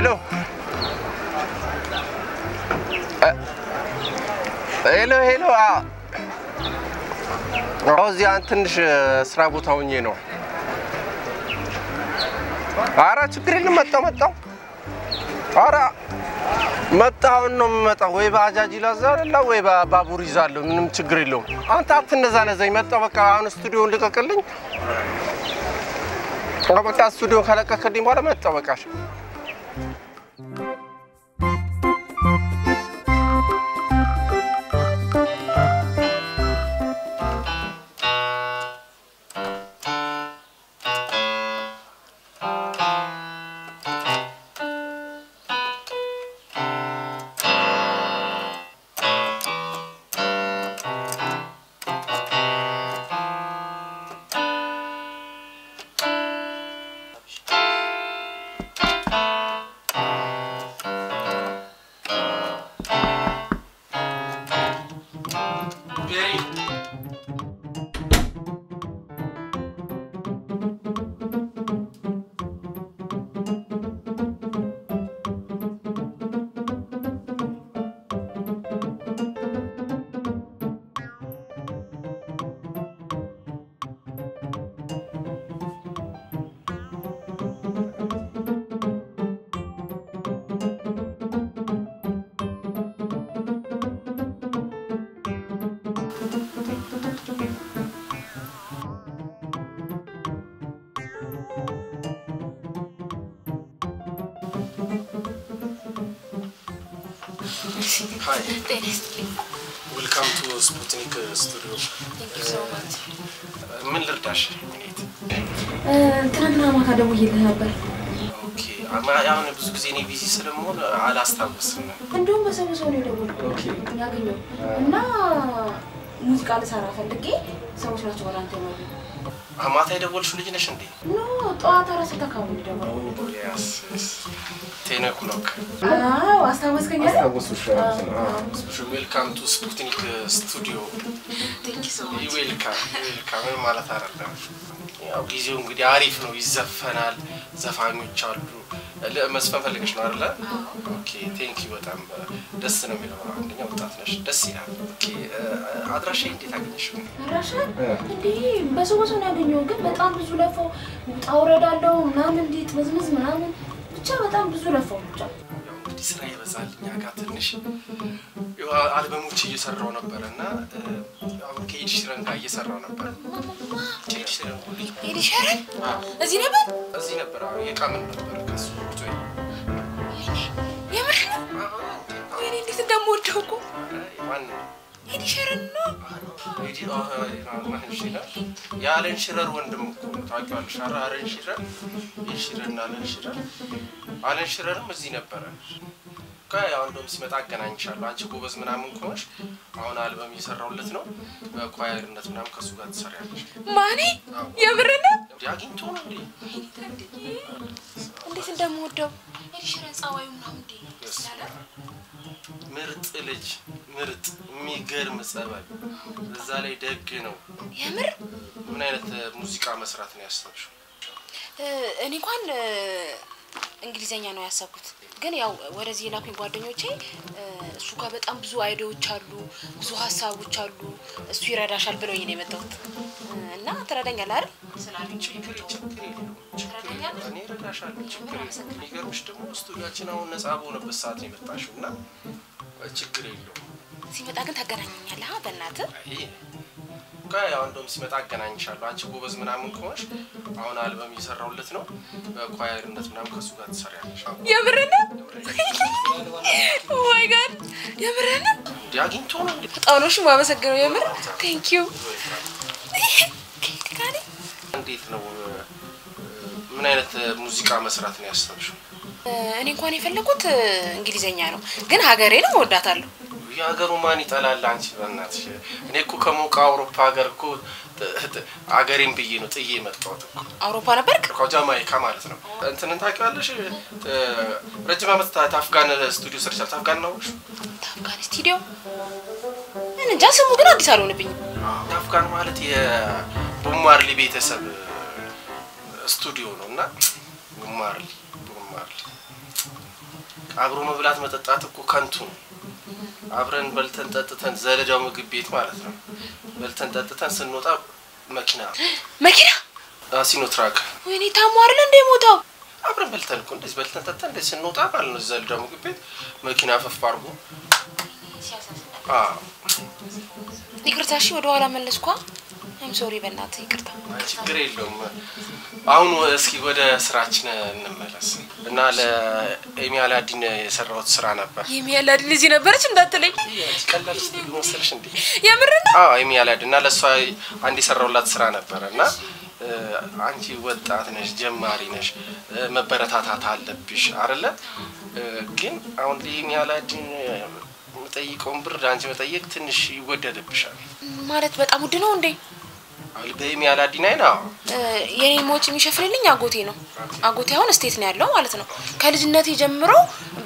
hello hello hello። አዎ እዚህ ትንሽ uh, ስራ ቦታ ሆኜ ነው። አረ ችግር የለም መጣው መጣው። አረ መጣውን ነው የምመጣው። ወይ በባጃጅ ይዛለሁ ወይ በባቡር ይዛለሁ። ምንም ችግር የለውም። አንተ አትነዛነዘኝ። መጣው በቃ አሁን ስቱዲዮን ልቀቅልኝ። በቃ ስቱዲዮን ከለቀቅልኝ በኋላ መጣው በቃ welcome to Sputnik Studio። ምን ልርዳሽ? ትናንትና ማታ ደውዬልህ ነበር። okay አሁን ብዙ ጊዜ እኔ busy ስለምሆን አላስታውስም። እንደውም በሰው በሰው ነው የደወልኩት ያገኘው እና ሙዚቃ ልሰራ ፈልጌ ሰዎች ናቸው ወደ አንተ ነው ማታ የደወልሽው ልጅ ነሽ እንዴ? no ጠዋት አራት ሰዓት አካባቢ የደወልኩት። ten o'clock አዎ አስታወስከኝ አይደል? welcome to Sputnik Studio። welcome welcome ማለት አይደለም። ያው ጊዜው እንግዲህ አሪፍ ነው፣ ይዘፈናል፣ ዘፋኞች አሉ። መዝፈን ፈልገሽ ነው አይደለ? okay thank you በጣም ደስ ነው የሚለው። አንደኛ ወጣት ነሽ፣ ደስ ይላል። ኦኬ አድራሻ እንዴት አገኘሽው? አድራሻ እንዴ በሰው በሰው ነው ያገኘው፣ ግን በጣም ብዙ ውረድ አለው ምናምን እንዴት መዝመዝ ምናምን ብቻ በጣም ብዙ ለፈው ብቻ እንግዲህ ስራ ይበዛል እኛ ጋር ትንሽ አልበሞች እየሰራው ነበር እና አሁን ከኤድ ሽረን ጋር እየሰራው ነበር። ከኤድ ሽረን ሄድ ሸረን እዚህ ነበር? እዚህ ነበር። የቃምን ነበር? ከሱ ፎቶ የምር ወይኔ እንዴት እንደምወደው እኮ። ማን ሄድ ሸረን ነው። የአለን ሽረር ወንድም እኮ ነው። ታውቂዋለሽ? ኧረ አለን ሽረር የሽረና አለን ሽረር አለን ሽረርም እዚህ ነበረ። ያው እንደውም ሲመጣ አገናኝሻለሁ። አንቺ ጎበዝ ምናምን ከሆንሽ አሁን አልበም እየሰራሁለት ነው። በኳየርነት ምናምን ከእሱ ጋር ትሰሪያለሽ። ማኔ የምር ነው። እንዲ አግኝቶ ነው እንዴ? እንዴት እንደምወደው ጸባዩ ምናምን ምርጥ ልጅ ምርጥ የሚገርም ጸባይ፣ እዛ ላይ ደግ ነው። የምር ምን አይነት ሙዚቃ መስራት ነው ያሰብሽው? እኔ እንኳን እንግሊዘኛ ነው ያሰብኩት፣ ግን ያው ወደዚህ የላኩኝ ጓደኞቼ እሱ ጋር በጣም ብዙ አይዲያዎች አሉ፣ ብዙ ሀሳቦች አሉ፣ እሱ ይረዳሻል ብለውኝ ነው የመጣሁት። እና ትረዳኛለህ አይደል? እኔ እረዳሻለሁ። ችግር የሚገርምሽ ደግሞ ስቱዲያችን አሁን ነጻ በሆነበት ሰዓት ነው የመጣሽው እና ችግር የለውም። ሲመጣ ግን ታገናኘኛለህ? በእናትህ ቆይ ያው እንደውም ሲመጣ አገናኝሻለሁ። አንቺ ጎበዝ ምናምን ከሆንሽ አሁን አልበም እየሰራሁለት ነው። በ choir ነት ምናምን ከእሱ ጋር ትሰሪያለሽ። የምርህን my God የምርህን እንዲ አግኝቶ ነው? በጣም ነው እሺ የማመሰግነው የምር thank you እንዴት ነው ምን አይነት ሙዚቃ መስራት ነው ያሰብሽው? እኔ እንኳን የፈለኩት እንግሊዘኛ ነው፣ ግን ሀገሬን እወዳታለሁ። የሀገሩ ማን ይጠላል? አንቺ በእናትሽ እኔ እኮ ከሞቀ አውሮፓ ሀገር እኮ አገሬን ብዬ ነው ጥዬ የመጣሁት እኮ አውሮፓ ነበርክ? እኮ ጃማይካ ማለት ነው። እንትንን ታውቂዋለሽ? ረጅም ዓመት ታፍጋን ስቱዲዮ ሰርቻል። ታፍጋን ነው ታፍጋን ስቱዲዮ እንጃ፣ ስሙ ግን አዲስ አልሆንብኝም። ታፍጋን ማለት የቡማርሊ ቤተሰብ ስቱዲዮ ነው እና ቡማርሊ ቡማርሊ አብሮ መብላት መጠጣት እኮ ከንቱ ነው። አብረን በልተን ጠጥተን ዘለዳው ምግብ ቤት ማለት ነው። በልተን ጠጥተን ስንወጣ መኪና መኪና? ሲኖትራክ ወይኔ ታሞ አይደለ እንደ ሞታው አብረን በልተን እኮ እንደዚህ በልተን ጠጥተን እንደዚህ ስንወጣ ማለት ነው ዘለዳው ምግብ ቤት መኪና ፈፍ አድርጎ። አዎ። ይቅርታ እሺ ወደ ኋላ መለስኳ አይም ሶሪ በእናትህ ይቅርታ። ችግር የለውም። አሁን እስኪ ወደ ስራችን እንመለስ እና ለኤሚ አላዲን የሰራሁት ስራ ነበር። የሚያላድ ልጅ ነበረች እንዳትለኝ ቀላል ስትል መሰለሽ እንዴ? የምር አዎ ኤሚ አላዲን እና ለእሷ አንድ የሰራሁላት ስራ ነበረ እና አንቺ ወጣት ነሽ፣ ጀማሪ ነሽ፣ መበረታታት አለብሽ አይደለ? ግን አሁን ለኤሚ አላዲን የምጠይቀውን ብር አንቺ መጠየቅ ትንሽ ይወደድብሻል። ማለት በጣም ውድ ነው እንዴ አላዲን አይን አዎ የኔን ወጪ የሚሸፍንልኝ አጎቴ ነው። አጎቴ አሁን state ነው ያለው ማለት ነው። ከልጅነቴ ጀምሮ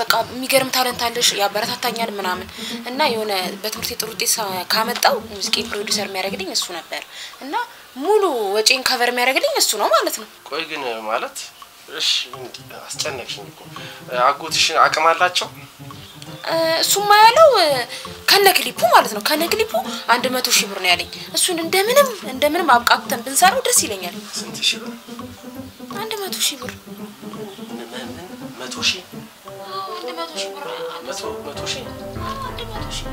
በቃ የሚገርም talent አለሽ ያበረታታኛል ምናምን እና የሆነ በትምህርት ጥሩ ውጤት ካመጣው ሙዚቄ ፕሮዲውሰር የሚያደርግልኝ እሱ ነበር እና ሙሉ ወጪን cover የሚያደርግልኝ እሱ ነው ማለት ነው። ቆይ ግን ማለት እሺ አስጨነቅሽኝ እኮ አጎትሽ አቅም አላቸው? እሱማ ያለው ከነ ክሊፑ ማለት ነው። ከነ ክሊፑ አንድ መቶ ሺህ ብር ነው ያለኝ። እሱን እንደምንም እንደምንም አብቃቅተን ብንሰራው ደስ ይለኛል። ስንት ሺህ ብር? አንድ መቶ ሺህ ብር። መቶ ሺህ? አንድ መቶ ሺህ ብር መቶ ሺህ? አንድ መቶ ሺህ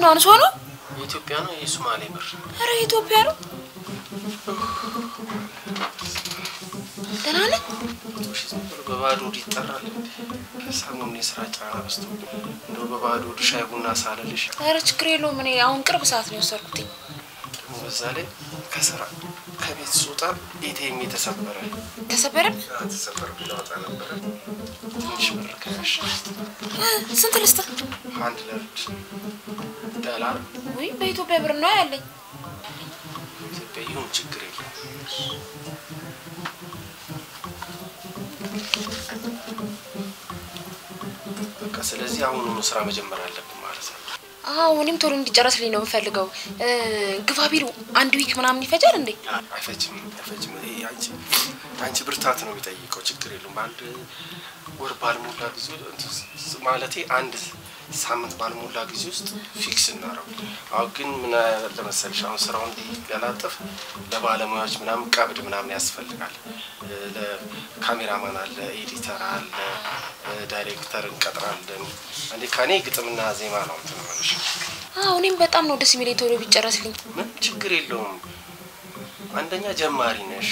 ምነው አንሶ ነው? የኢትዮጵያ ነው የሶማሌ ብር? ኧረ የኢትዮጵያ ነው። ደህና ነህ? በባዶ ሆድ ይጠራል? ሰሞኑን የስራ ጫና በዝቶ እንደው በባዶ ሆድ ሻይ ቡና ሳልልሽ ኧረ ችግር የለውም። እኔ አሁን ቅርብ ሰዓት ነው የወሰድኩትኝ። ደግሞ በዛ ላይ ከስራ ከቤት ስወጣ ኤቲኤም የተሰበረ ተሰበረም? ተሰበረ ላወጣ ነበረ ትንሽ ብር ከሽ ስንት ልስጥህ? አንድ hundred ዶላር ውይ በኢትዮጵያ ብር ነው ያለኝ። ኢትዮጵያ ይሁን ችግር የለም። በቃ ስለዚህ አሁኑኑ ስራ መጀመር አለብን ማለት ነው። አዎ እኔም ቶሎ እንዲጨረስልኝ ነው የምፈልገው። ግፋ ቢሉ አንድ week ምናምን ይፈጃል እንዴ? አይፈጅም አይፈጅም። አንቺ አንቺ ብርታት ነው የሚጠይቀው። ችግር የለውም። በአንድ ወር ባልሞላ ጊዜ ማለቴ አንድ ሳምንት ባልሞላ ጊዜ ውስጥ fix እናረው። አሁን ግን ምን ለመሰልሽ አሁን ስራው እንዲቀላጠፍ ለባለሙያዎች ምናምን ቀብድ ምናምን ያስፈልጋል። እ፣ ለካሜራማን አለ፣ editor አለ፣ ዳይሬክተር እንቀጥራለን። እንዴ ከኔ ግጥምና ዜማ ነው እንትን የምልሽ። አዎ እኔም በጣም ነው ደስ የሚለኝ ቶሎ ቢጨረስልኝ። ምን ችግር የለውም። አንደኛ ጀማሪ ነሽ፣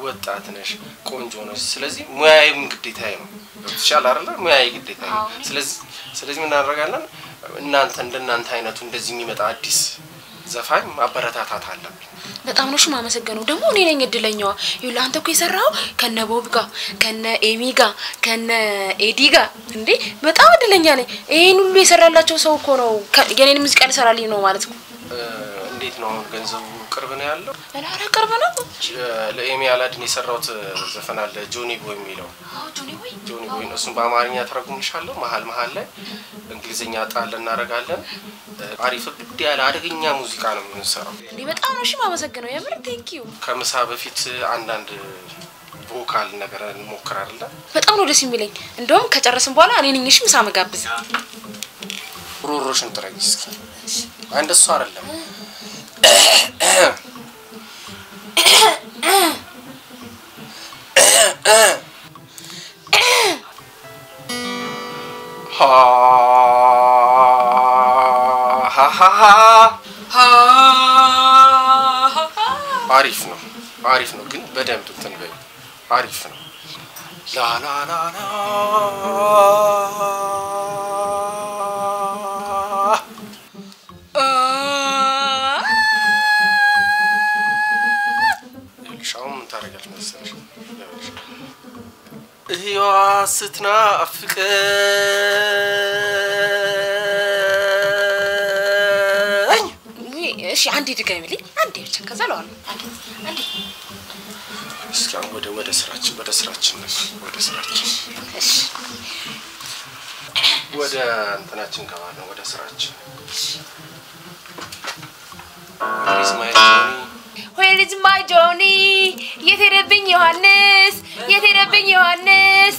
ወጣት ነሽ፣ ቆንጆ ነሽ። ስለዚህ ሙያዬም ግዴታዬ ነው። ገብቶሻል አይደለ? ነው። አዎ። ስለዚህ ስለዚህ ምን እናደርጋለን? እናንተ እንደናንተ አይነቱ እንደዚህ የሚመጣ አዲስ ዘፋኝ ማበረታታት አለብን። በጣም ነው የማመሰግነው። ደግሞ እኔ ነኝ እድለኛዋ። ይኸውልህ አንተ እኮ የሰራኸው ከነ ቦብ ጋር ከነ ኤሚ ጋር ከነ ኤዲ ጋር እንዴ! በጣም እድለኛ ነኝ። ይሄን ሁሉ የሰራላቸው ሰው እኮ ነው የኔን ሙዚቃ ሊሰራልኝ ነው ማለት ነው። እንዴት ነው አሁን ገንዘቡ ቅርብ ነው ያለው? ኧረ ቅርብ ነው። ለኤሚ አላድን የሰራሁት ዘፈን አለ ጆኒ ቦይ የሚለው ጆኒ ቦይ ነው። እሱን በአማርኛ እተረጉምልሻለሁ። መሀል መሀል ላይ እንግሊዝኛ ጣል እናደርጋለን። አሪፍ ግድ ያለ አደገኛ ሙዚቃ ነው የምንሰራው።! በጣም ነው እሺ የማመሰግነው። የምር thank you። ከምሳ በፊት አንዳንድ vocal ነገር እንሞክር አይደለ? በጣም ነው ደስ የሚለኝ። እንደውም ከጨረስን በኋላ እኔ ነኝ እሺ ምሳ ምጋብዝ። ሮሮሽን ጥረጊ እስኪ። አንድ እሱ አይደለም አሪፍ ነው፣ አሪፍ ነው። ግን በደንብ እንትን በይው። አሪፍ ነው። ላላላላ ይኸውልሽ አሁን ምን ታደርጊያለሽ መሰለሽ? ይኸውልሽ እህዋ ስትናፍቀኝ ውይ፣ እሺ አንዴ ድገሚልኝ። አንዴ ብቻ ከዛ አንዴ አንዴ እስኪ አሁን ወደ ወደ ስራችን ወደ ስራችን ወደ ስራችን ወደ እንትናችን ገባለን ወደ ስራችን is my ጆኒ? የት ሄደብኝ ዮሐንስ? የት ሄደብኝ ዮሐንስ?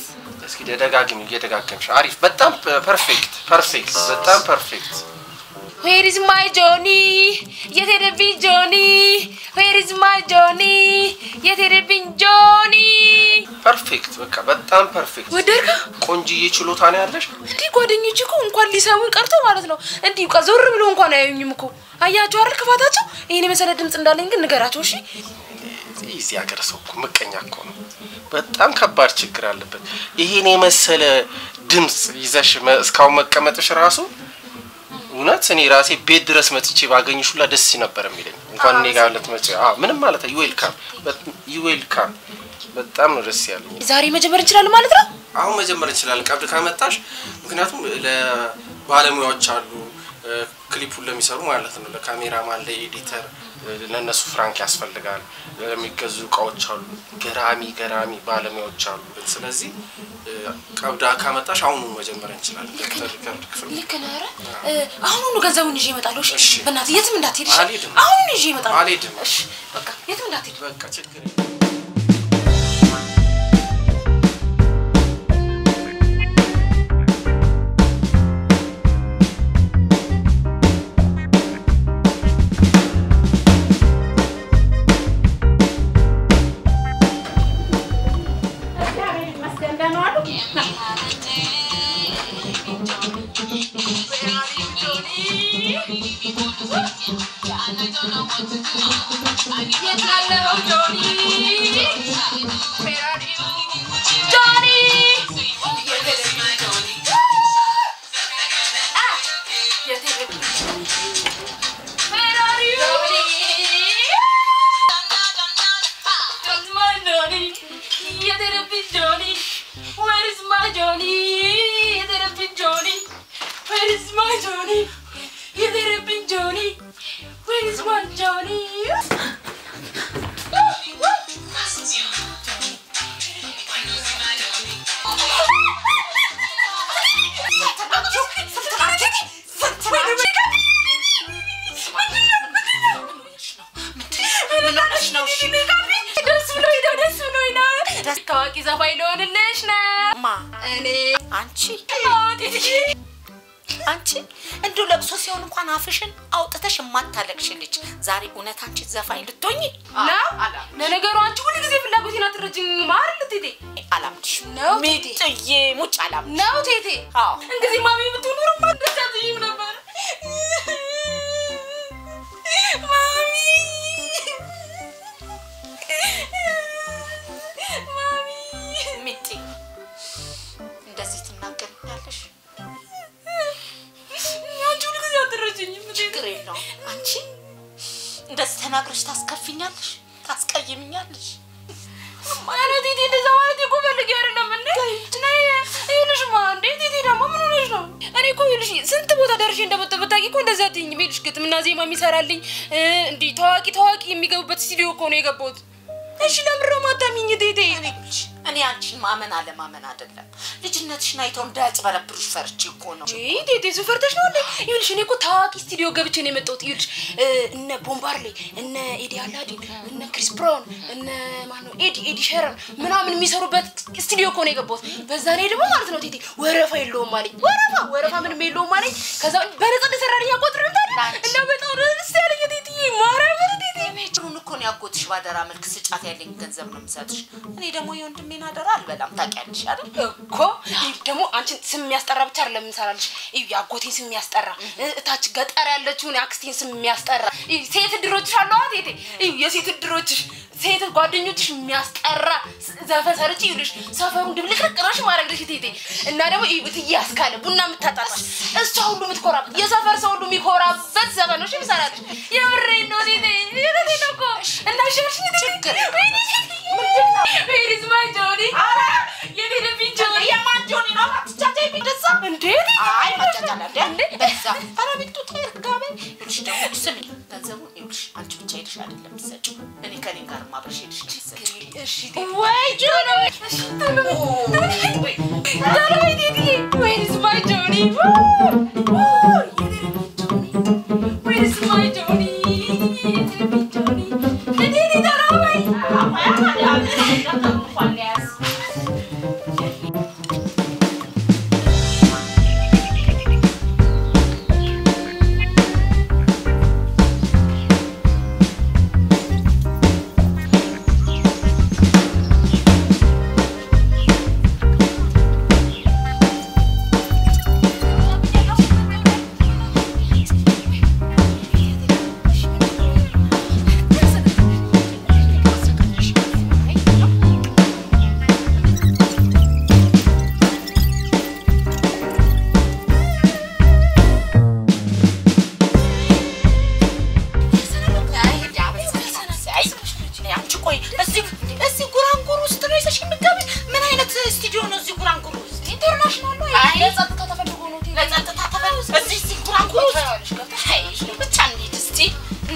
እስኪ ደጋግሚ እየደጋገምሽ አሪፍ በጣም perfect perfect በጣም perfect where is my ጆኒ? የት ሄደብኝ ጆኒ? where is my ጆኒ? የት ሄደብኝ ጆኒ? perfect በቃ በጣም perfect ወደድከው? ቆንጅዬ ችሎታ ነው ያለሽ እንዲህ ጓደኞች እኮ እንኳን ሊሰሙኝ ቀርቶ ማለት ነው እንዲህ በቃ ዞር ብሎ እንኳን አያዩኝም እኮ አያቸው አይደል ክፋታቸው። ይሄን የመሰለ ድምፅ እንዳለኝ ግን ንገራቸው እሺ። እዚህ ሀገር ሰው እኮ ምቀኛ እኮ ነው በጣም ከባድ ችግር አለበት ይሄን የመሰለ ድምፅ ይዘሽ እስካሁን መቀመጥሽ ራሱ እውነት እኔ ራሴ ቤት ድረስ መጥቼ ባገኝሽ ሁላ ደስ ነበር የሚለኝ። እንኳን እኔ ጋር ልትመጪ አዎ ምንም ማለት you welcome you welcome በጣም ነው ደስ ያለኝ። ዛሬ መጀመር እንችላለን ማለት ነው። አሁን መጀመር እንችላለን። ቀብድ ካመጣሽ ምክንያቱም ለባለሙያዎች አሉ ክሊፑን ለሚሰሩ ማለት ነው ለ cameraman ለ editor ለእነሱ ፍራንክ ያስፈልጋል ለሚገዙ እቃዎች አሉ ገራሚ ገራሚ ባለሙያዎች አሉ ስለዚህ ቀብድ ካመጣሽ አሁኑ መጀመር እንችላለን record ክፍል ልክ ነህ። ኧረ አሁኑኑ ገንዘቡን ይዤ እመጣለሁ። እሺ በእናትህ የትም እንዳትሄድ? አልሄድም። አሁኑኑ ይዤ እመጣለሁ። አልሄድም። እሺ በቃ የትም እንዳትሄድ። በቃ ችግር የለም። Send an order. Johnny! Where are you? Johnny! ደስ እንኳን አፍሽን አውጥተሽ የማታለቅሽ ልጅ ዛሬ እውነት አንቺ ዘፋኝ ልትሆኚ ነው። ለነገሩ አንቺ ሁሉ ጊዜ ፍላጎቴን አትረጅኝም አይደል ቴቴ? አላምንሽም ነው ቴቴ ሙጭ አላምን ነው ቴቴ። እንግዲህ ማሚ አትይም ነበር። እንደዚህ ተናግረሽ ታስከፊኛለሽ ታስቀይምኛለሽ ኧረ ቴቴ እንደዛ ማለት እኮ ፈልጌ አይደለም እንዴ። ነይ ይኸውልሽማ እንዴ ቴቴ ደግሞ ምን ሆነሽ ነው? እኔ እኮ ይኸውልሽ ስንት ቦታ ደርሼ እንደመጣሁ ብታውቂ እኮ እንደዛ አትይኝም። ይኸውልሽ ግጥምና ዜማ የሚሰራልኝ እንዲህ ታዋቂ ታዋቂ የሚገቡበት ስቱዲዮ እኮ ነው የገባሁት። እሺ ለምንድን ነው የማታምኚኝ ቴቴ? እኔ አንቺን ማመን አለማመን አይደለም ልጅነትሽን አይተው እንዳያጭበረብሩሽ ፈርቼ እኮ ነው እሱ ፈርተሽ ነው እንዴ? ይኸውልሽ እኔ እኮ ታዋቂ ስቱዲዮ ገብቼ ነው የመጣሁት። ይኸውልሽ እነ ቦምባርሌ፣ እነ ኤዲ አላዲን፣ እነ ክሪስ ብራውን፣ እነ ማነው ኤዲ ኤዲ ሸረን ምናምን የሚሰሩበት ስቱዲዮ እኮ ነው የገባሁት። በዛ ላይ ደግሞ ማለት ነው ቴቴ ወረፋ የለውም አለኝ። ወረፋ ወረፋ ምንም የለውም አለኝ። ከዛ በነፃ እንደሰራልኝ እንዳለ እና በጣም ነው ደስ ያለኝ ቴቴ ማርያምን ቴቴ ሜትሩን እኮ ነው ያጎትሽ ባደራ መልክ ስጫት ያለኝ ገንዘብ ነው የምሰጥሽ እኔ ደግሞ የወንድሜን አደራ አልበላም ታውቂያለሽ አይደል እኮ ደግሞ አንቺን ስም የሚያስጠራ ብቻ አይደለም የምንሰራልሽ። ይኸው የአጎቴን ስም የሚያስጠራ እታች ገጠር ያለችውን የአክስቴን ስም የሚያስጠራ ሴት እድሮችሽ አለዋ ቴቴ። ይኸው የሴት እድሮችሽ ሴት ጓደኞችሽ የሚያስጠራ ዘፈን ሰርቼ ይኸውልሽ ሰፈሩን ድብልቅልቅ ነሽ ማድረግልሽ ቴቴ። እና ደግሞ እትዬ ቡና የምታጣጣሽ እሷ ሁሉ የምትኮራበት የሰፈር ሰው ሁሉ የሚኮራበት እሺ የምሰራልሽ። የምሬን ነው ቴቴ፣ የእውነቴን ነው እኮ። እና ስሚ ገንዘቡን ይኸውልሽ አንቺ ብቻ ሄደሽ አይደለም የምትሰጪው። እኔ ከኔ ጋር አብረሽ ሄድሽ ልትሰጪ። እሺ ወይ ጆሮ Where is my Johnny? Where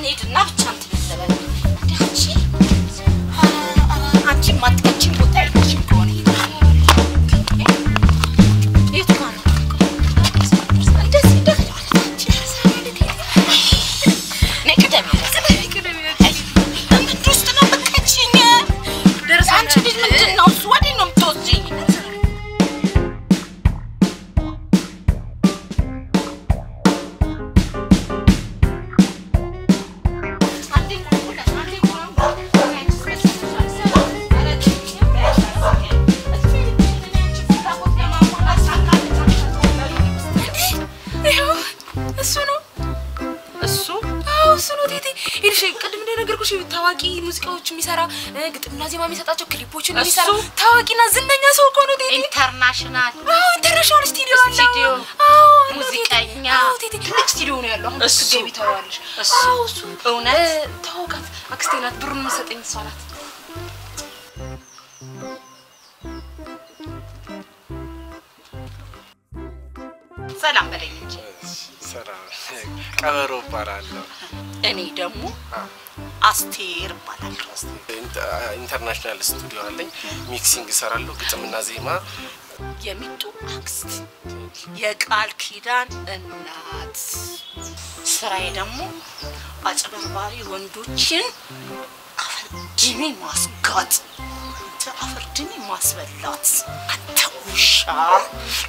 እንሂድና ብቻ እንደነገርኩሽ ታዋቂ ሙዚቃዎች የሚሰራ ግጥምና ዜማ የሚሰጣቸው ክሊፖችን የሚሰራ እሱ? ታዋቂና ዝነኛ ሰው እኮ ነው ቴቴ international አዎ international ስቱዲዮ አለው አዎ ሙዚቀኛ። ቴቴ። አዎ ቴቴ ትልቅ ስቱዲዮ ነው ያለው አሁን እሱ? ስትገቢ ታይዋለሽ እሱ? አዎ እሱ እውነት? እ፣ ታውቃት አክስቴ ናት ብሩን የምትሰጠኝ እሷ ናት ሰላም በለኝ እንጂ ሰላም ቀበሮ እባላለሁ። እኔ ደግሞ አስቴር እባላለሁ። inter- international ስቱዲዮ አለኝ። mixing እሰራለሁ፣ ግጥምና ዜማ። የሚጡ አክስት የቃል ኪዳን እናት። ስራዬ ደግሞ አጭበርባሪ ወንዶችን አፈር ድሜ ማስጋጥ፣ አፈር ድሜ ማስበላት። አንተ ውሻ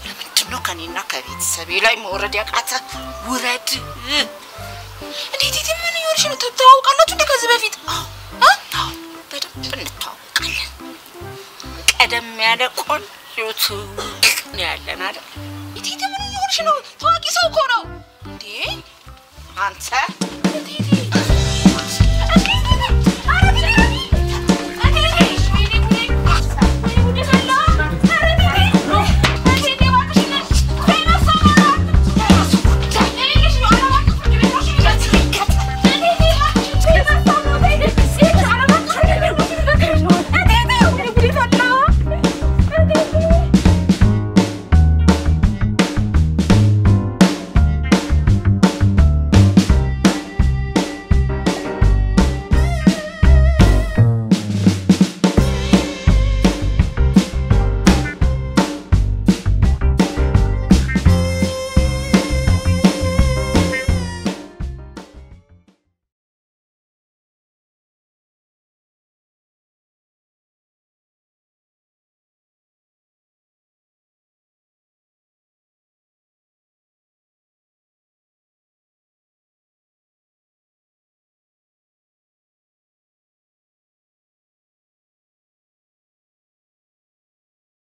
ለምንድን ነው ከኔና ከቤተሰቤ ላይ መውረድ ያቃተ? ውረድ። እንዴት ቴቴ ምን እየሆንሽ ነው? ትተዋውቃላችሁ እንደ ከዚህ በፊት? በደንብ እንተዋወቃለን። ቀደም ያለ ቆንጆ ትውውቅ ነው ያለን አይደል? ቴቴ ምን እየሆንሽ ነው? ታዋቂ ሰው እኮ ነው። እንዴ! አንተ